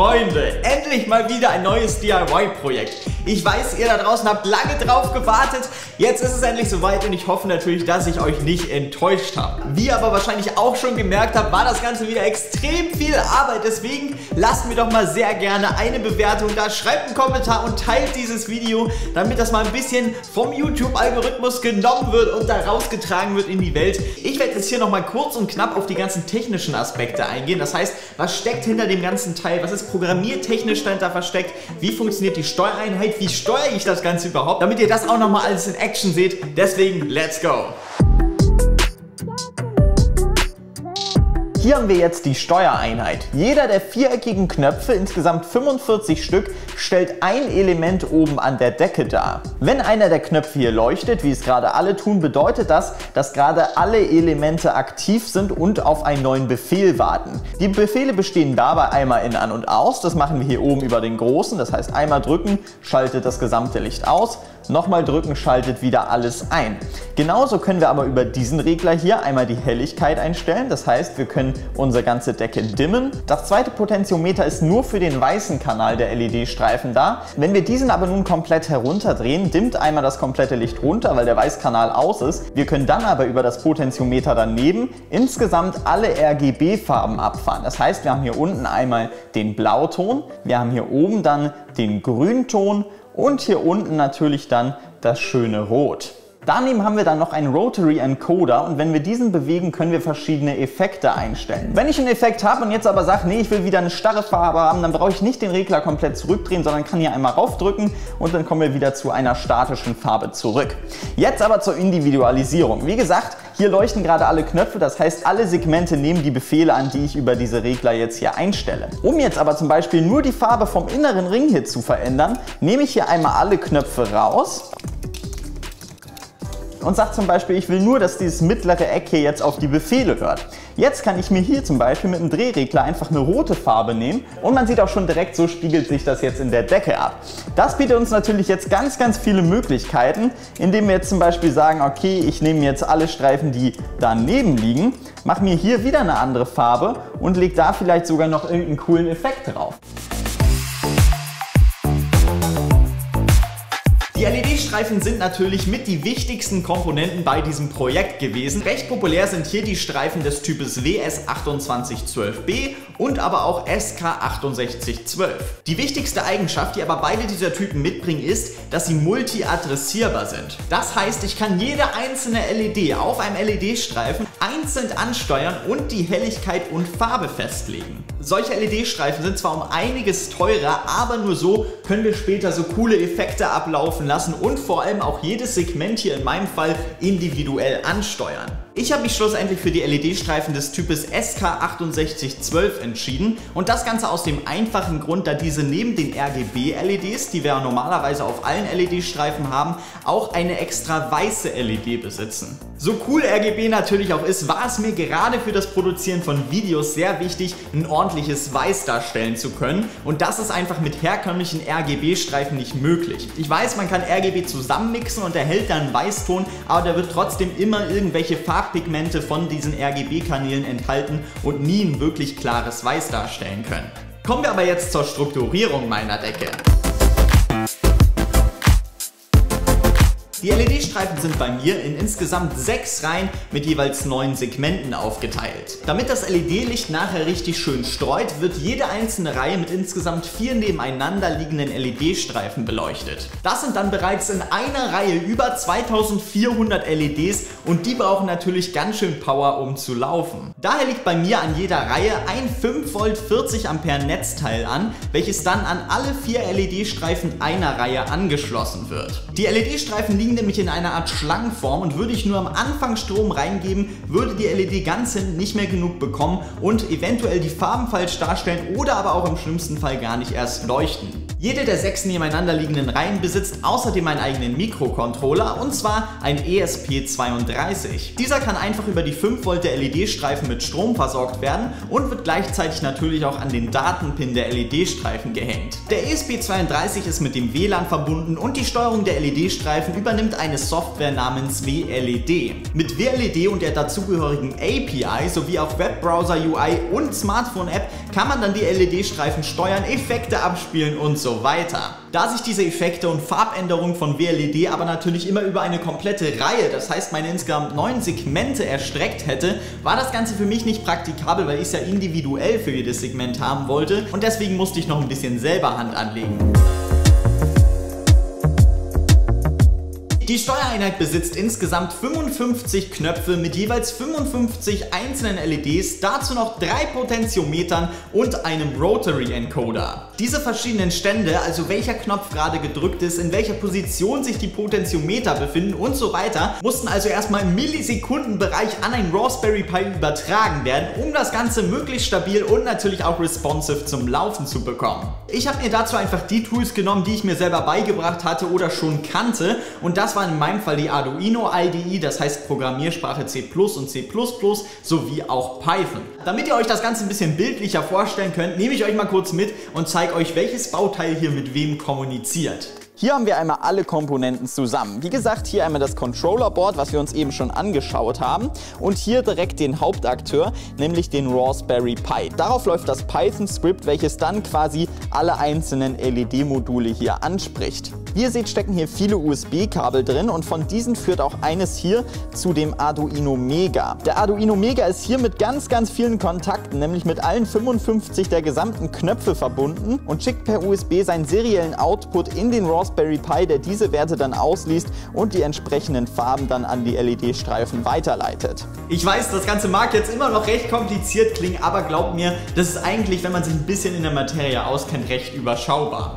Freunde, endlich mal wieder ein neues DIY-Projekt. Ich weiß, ihr da draußen habt lange drauf gewartet. Jetzt ist es endlich soweit und ich hoffe natürlich, dass ich euch nicht enttäuscht habe. Wie ihr aber wahrscheinlich auch schon gemerkt habt, war das Ganze wieder extrem viel Arbeit. Deswegen lasst mir doch mal sehr gerne eine Bewertung da, schreibt einen Kommentar und teilt dieses Video, damit das mal ein bisschen vom YouTube-Algorithmus genommen wird und da rausgetragen wird in die Welt. Ich werde jetzt hier nochmal kurz und knapp auf die ganzen technischen Aspekte eingehen. Das heißt, was steckt hinter dem ganzen Teil? Was ist ist programmiertechnisch dahinter versteckt? Wie funktioniert die Steuereinheit? Wie steuere ich das Ganze überhaupt? Damit ihr das auch nochmal alles in Action seht. Deswegen, let's go! Hier haben wir jetzt die Steuereinheit. Jeder der viereckigen Knöpfe, insgesamt 45 Stück, stellt ein Element oben an der Decke dar. Wenn einer der Knöpfe hier leuchtet, wie es gerade alle tun, bedeutet das, dass gerade alle Elemente aktiv sind und auf einen neuen Befehl warten. Die Befehle bestehen dabei einmal in An und Aus, das machen wir hier oben über den großen, das heißt einmal drücken, schaltet das gesamte Licht aus, nochmal drücken, schaltet wieder alles ein. Genauso können wir aber über diesen Regler hier einmal die Helligkeit einstellen, das heißt wir können unsere ganze Decke dimmen. Das zweite Potentiometer ist nur für den weißen Kanal der LED-Streifen da. Wenn wir diesen aber nun komplett herunterdrehen, dimmt einmal das komplette Licht runter, weil der Weißkanal aus ist. Wir können dann aber über das Potentiometer daneben insgesamt alle RGB-Farben abfahren. Das heißt, wir haben hier unten einmal den Blauton, wir haben hier oben dann den Grünton und hier unten natürlich dann das schöne Rot. Daneben haben wir dann noch einen Rotary Encoder und wenn wir diesen bewegen, können wir verschiedene Effekte einstellen. Wenn ich einen Effekt habe und jetzt aber sage, nee, ich will wieder eine starre Farbe haben, dann brauche ich nicht den Regler komplett zurückdrehen, sondern kann hier einmal raufdrücken und dann kommen wir wieder zu einer statischen Farbe zurück. Jetzt aber zur Individualisierung. Wie gesagt, hier leuchten gerade alle Knöpfe, das heißt alle Segmente nehmen die Befehle an, die ich über diese Regler jetzt hier einstelle. Um jetzt aber zum Beispiel nur die Farbe vom inneren Ring hier zu verändern, nehme ich hier einmal alle Knöpfe raus und sage zum Beispiel, ich will nur, dass dieses mittlere Eck hier jetzt auf die Befehle hört. Jetzt kann ich mir hier zum Beispiel mit dem Drehregler einfach eine rote Farbe nehmen und man sieht auch schon direkt, so spiegelt sich das jetzt in der Decke ab. Das bietet uns natürlich jetzt ganz, ganz viele Möglichkeiten, indem wir jetzt zum Beispiel sagen, okay, ich nehme jetzt alle Streifen, die daneben liegen, mache mir hier wieder eine andere Farbe und lege da vielleicht sogar noch irgendeinen coolen Effekt drauf. Die LED-Streifen sind natürlich mit die wichtigsten Komponenten bei diesem Projekt gewesen. Recht populär sind hier die Streifen des Types WS2812B und aber auch SK6812. Die wichtigste Eigenschaft, die aber beide dieser Typen mitbringen, ist, dass sie multi-adressierbar sind. Das heißt, ich kann jede einzelne LED auf einem LED-Streifen einzeln ansteuern und die Helligkeit und Farbe festlegen. Solche LED-Streifen sind zwar um einiges teurer, aber nur so können wir später so coole Effekte ablaufen lassen und vor allem auch jedes Segment hier in meinem Fall individuell ansteuern. Ich habe mich schlussendlich für die LED-Streifen des Types SK6812 entschieden und das Ganze aus dem einfachen Grund, da diese neben den RGB-LEDs, die wir normalerweise auf allen LED-Streifen haben, auch eine extra weiße LED besitzen. So cool RGB natürlich auch ist, war es mir gerade für das Produzieren von Videos sehr wichtig, ein ordentliches Weiß darstellen zu können und das ist einfach mit herkömmlichen RGB-Streifen nicht möglich. Ich weiß, man kann RGB zusammenmixen und erhält dann Weißton, aber da wird trotzdem immer irgendwelche Farben Farbpigmente von diesen RGB-Kanälen enthalten und nie ein wirklich klares Weiß darstellen können. Kommen wir aber jetzt zur Strukturierung meiner Decke. Die LED-Streifen sind bei mir in insgesamt sechs Reihen mit jeweils neun Segmenten aufgeteilt. Damit das LED-Licht nachher richtig schön streut, wird jede einzelne Reihe mit insgesamt vier nebeneinander liegenden LED-Streifen beleuchtet. Das sind dann bereits in einer Reihe über 2400 LEDs und die brauchen natürlich ganz schön Power, um zu laufen. Daher liegt bei mir an jeder Reihe ein 5 Volt 40 Ampere Netzteil an, welches dann an alle vier LED-Streifen einer Reihe angeschlossen wird. Die LED-Streifen liegen nämlich in einer Art Schlangenform und würde ich nur am Anfang Strom reingeben, würde die LED ganz hinten nicht mehr genug bekommen und eventuell die Farben falsch darstellen oder aber auch im schlimmsten Fall gar nicht erst leuchten. Jede der sechs nebeneinander liegenden Reihen besitzt außerdem einen eigenen Mikrocontroller und zwar ein ESP32. Dieser kann einfach über die 5 Volt der LED-Streifen mit Strom versorgt werden und wird gleichzeitig natürlich auch an den Datenpin der LED-Streifen gehängt. Der ESP32 ist mit dem WLAN verbunden und die Steuerung der LED-Streifen übernimmt eine Software namens WLED. Mit WLED und der dazugehörigen API sowie auch Webbrowser UI und Smartphone-App kann man dann die LED-Streifen steuern, Effekte abspielen und so so weiter. Da sich diese Effekte und Farbänderungen von WLED aber natürlich immer über eine komplette Reihe, das heißt meine insgesamt neun Segmente erstreckt hätte, war das Ganze für mich nicht praktikabel, weil ich es ja individuell für jedes Segment haben wollte und deswegen musste ich noch ein bisschen selber Hand anlegen. Die Steuereinheit besitzt insgesamt 55 Knöpfe mit jeweils 55 einzelnen LEDs, dazu noch drei Potentiometern und einem Rotary Encoder. Diese verschiedenen Stände, also welcher Knopf gerade gedrückt ist, in welcher Position sich die Potentiometer befinden und so weiter, mussten also erstmal im Millisekundenbereich an ein Raspberry Pi übertragen werden, um das Ganze möglichst stabil und natürlich auch responsive zum Laufen zu bekommen. Ich habe mir dazu einfach die Tools genommen, die ich mir selber beigebracht hatte oder schon kannte und das war war in meinem Fall die Arduino IDE, das heißt Programmiersprache C++ und C++ sowie auch Python. Damit ihr euch das Ganze ein bisschen bildlicher vorstellen könnt, nehme ich euch mal kurz mit und zeige euch, welches Bauteil hier mit wem kommuniziert. Hier haben wir einmal alle Komponenten zusammen. Wie gesagt, hier einmal das Controller-Board, was wir uns eben schon angeschaut haben. Und hier direkt den Hauptakteur, nämlich den Raspberry Pi. Darauf läuft das Python-Script, welches dann quasi alle einzelnen LED-Module hier anspricht. Wie ihr seht, stecken hier viele USB-Kabel drin und von diesen führt auch eines hier zu dem Arduino Mega. Der Arduino Mega ist hier mit ganz, ganz vielen Kontakten, nämlich mit allen 55 der gesamten Knöpfe verbunden und schickt per USB seinen seriellen Output in den Raspberry Pi, der diese Werte dann ausliest und die entsprechenden Farben dann an die LED-Streifen weiterleitet. Ich weiß, das Ganze mag jetzt immer noch recht kompliziert klingen, aber glaubt mir, das ist eigentlich, wenn man sich ein bisschen in der Materie auskennt, recht überschaubar.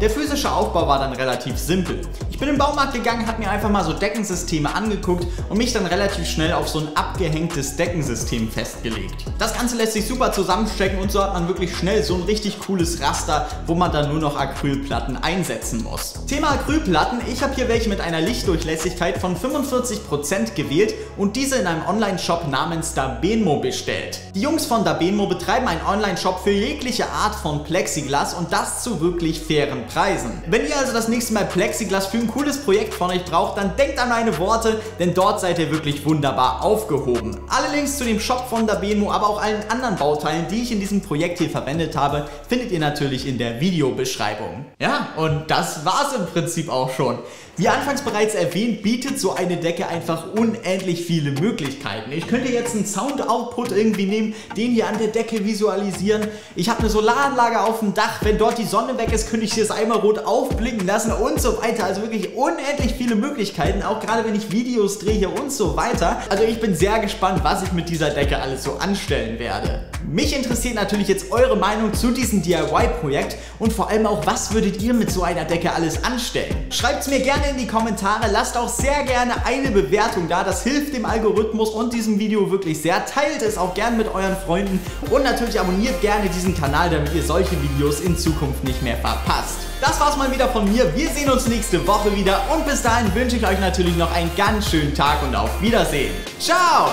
Der physische Aufbau war dann relativ simpel. Ich bin im Baumarkt gegangen, habe mir einfach mal so Deckensysteme angeguckt und mich dann relativ schnell auf so ein abgehängtes Deckensystem festgelegt. Das Ganze lässt sich super zusammenstecken und so hat man wirklich schnell so ein richtig cooles Raster, wo man dann nur noch Acrylplatten einsetzen muss. Thema Acrylplatten, ich habe hier welche mit einer Lichtdurchlässigkeit von 45% gewählt und diese in einem Online-Shop namens Dabenmo bestellt. Die Jungs von Dabenmo betreiben einen Online-Shop für jegliche Art von Plexiglas und das zu wirklich fairen Preisen. Wenn ihr also das nächste Mal Plexiglas für ein cooles Projekt von euch braucht, dann denkt an meine Worte, denn dort seid ihr wirklich wunderbar aufgehoben. Alle Links zu dem Shop von Dabeno, aber auch allen anderen Bauteilen, die ich in diesem Projekt hier verwendet habe, findet ihr natürlich in der Videobeschreibung. Ja, und das war's im Prinzip auch schon. Wie anfangs bereits erwähnt, bietet so eine Decke einfach unendlich viele Möglichkeiten. Ich könnte jetzt einen Sound-Output irgendwie nehmen, den hier an der Decke visualisieren. Ich habe eine Solaranlage auf dem Dach. Wenn dort die Sonne weg ist, könnte ich das einmal rot aufblicken lassen und so weiter. Also wirklich unendlich viele Möglichkeiten, auch gerade wenn ich Videos drehe und so weiter. Also ich bin sehr gespannt, was ich mit dieser Decke alles so anstellen werde. Mich interessiert natürlich jetzt eure Meinung zu diesem DIY-Projekt und vor allem auch, was würdet ihr mit so einer Decke alles anstellen? Schreibt es mir gerne in die Kommentare, lasst auch sehr gerne eine Bewertung da, das hilft dem Algorithmus und diesem Video wirklich sehr. Teilt es auch gerne mit euren Freunden und natürlich abonniert gerne diesen Kanal, damit ihr solche Videos in Zukunft nicht mehr verpasst. Das war's mal wieder von mir. Wir sehen uns nächste Woche wieder und bis dahin wünsche ich euch natürlich noch einen ganz schönen Tag und auf Wiedersehen. Ciao!